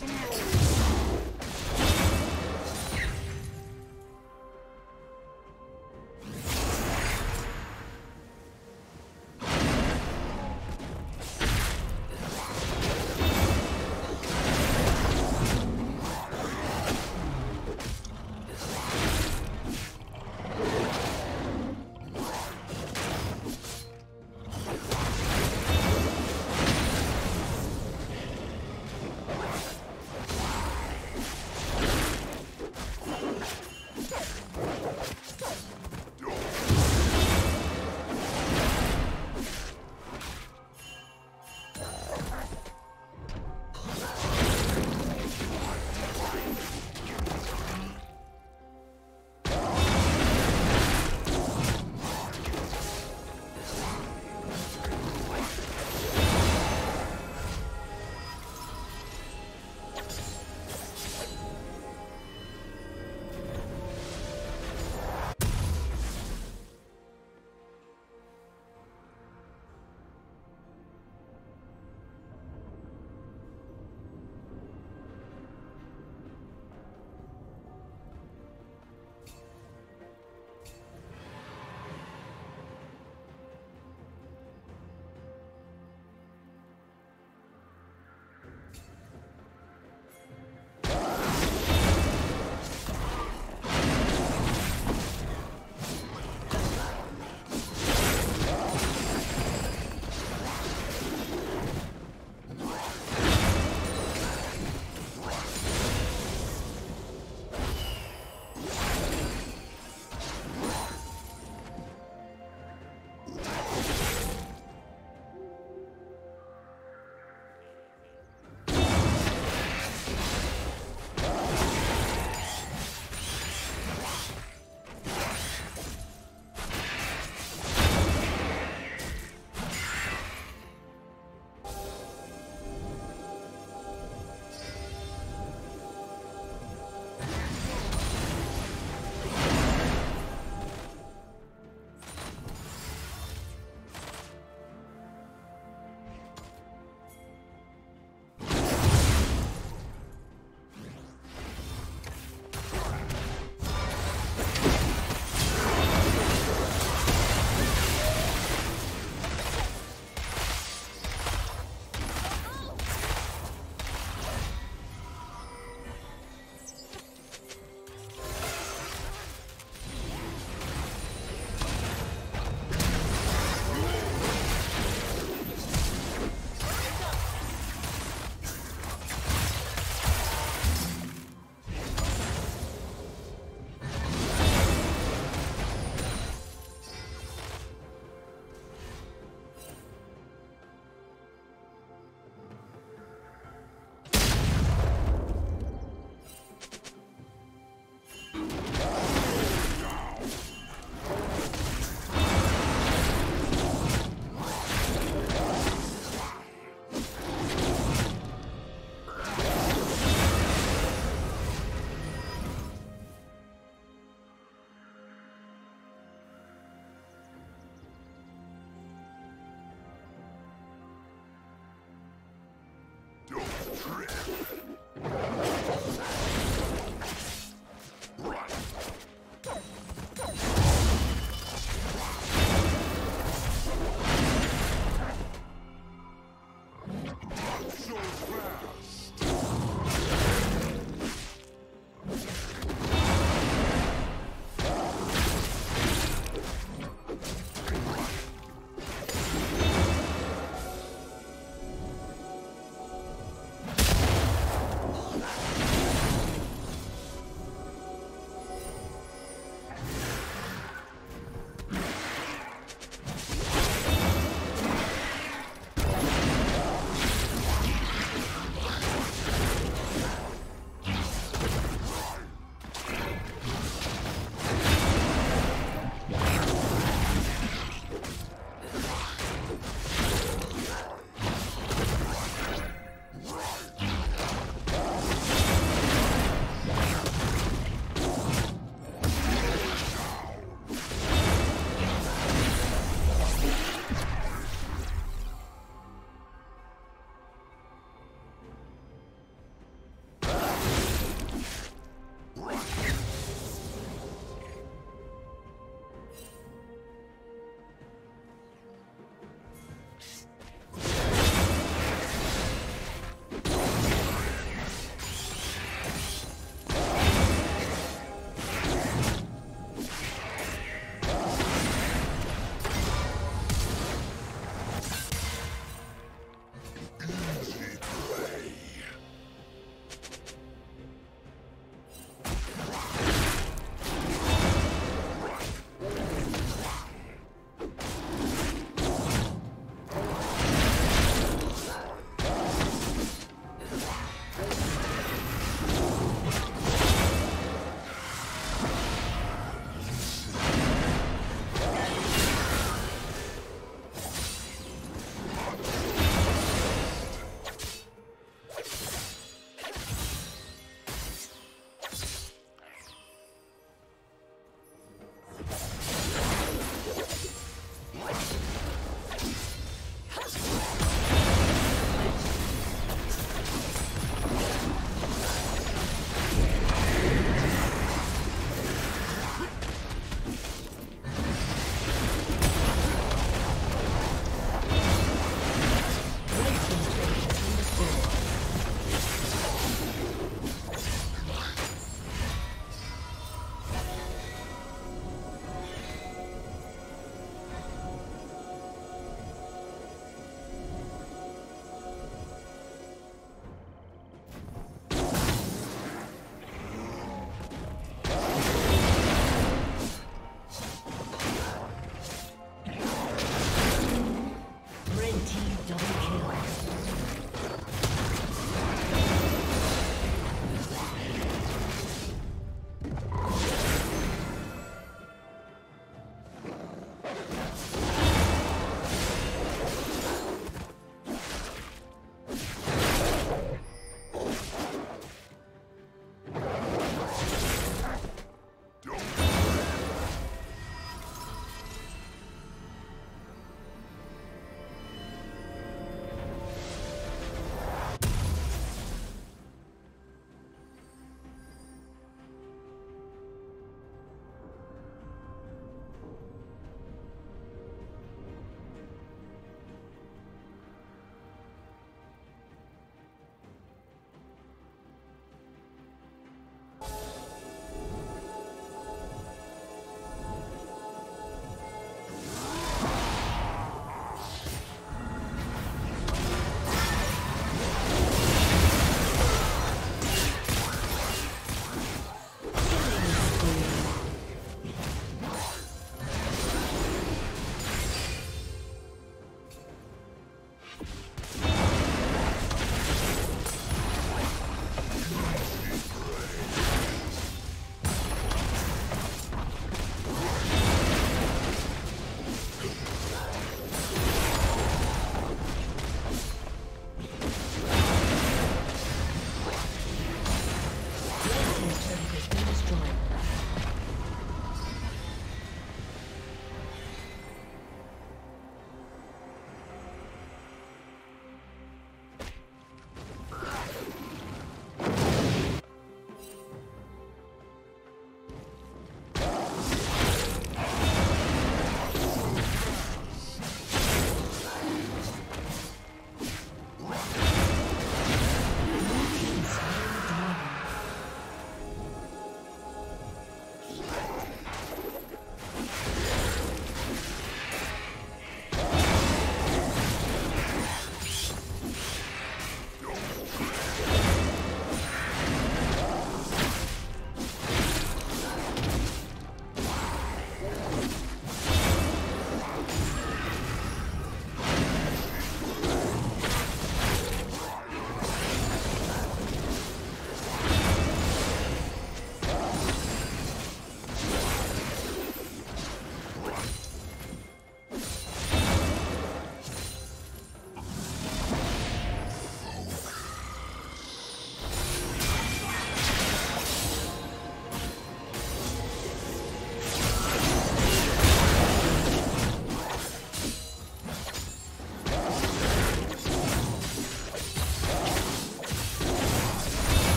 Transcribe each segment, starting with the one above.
Shit.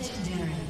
Legendary.